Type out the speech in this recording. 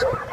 you